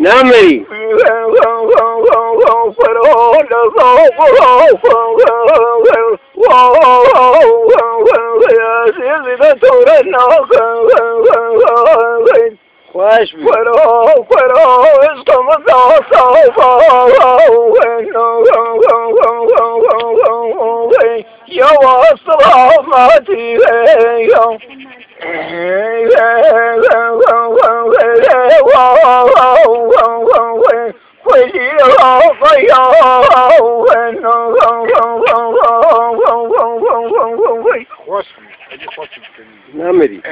Namely, Quais, Quero, quero, estamos a salvar. Eu a salvar, Foi de novo, خصم ادي خصم نعم دي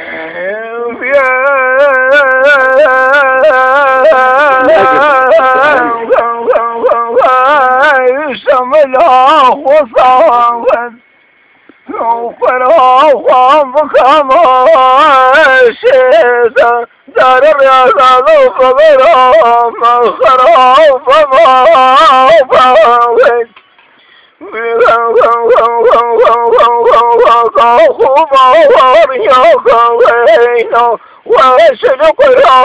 شملها خصاوت وفرها وفقما شيدا دار الرياضة وخبرها مخرها فما 我的腰酸味道我什么鬼啊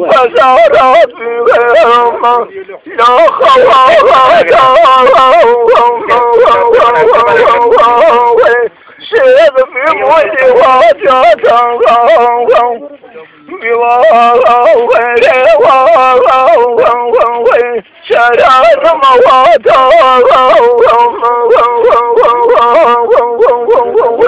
بزارات بهم یا خواهد شد بی مولی واجاتم شرار موادم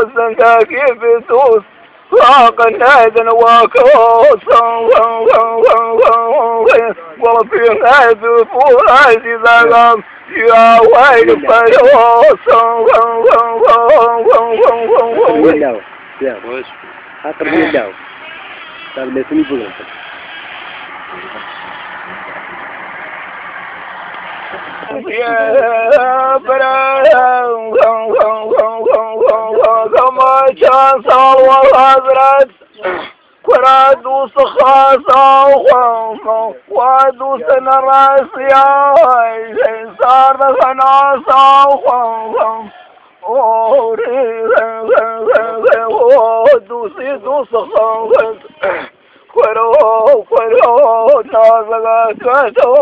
kosan ka kifin tus Hakan neden vakasan Wafin ezu fuhazi zagam Ya wayli yeah. Hatta I'm nesini bulun. Yeah, but I 我他妈欠死了，我他妈快点堵死！欠死了，慌慌，快点堵死那垃圾！哎，心酸的很啊，骚慌，我的人生人生我赌死赌死慌慌，快了快了，那个那个，我。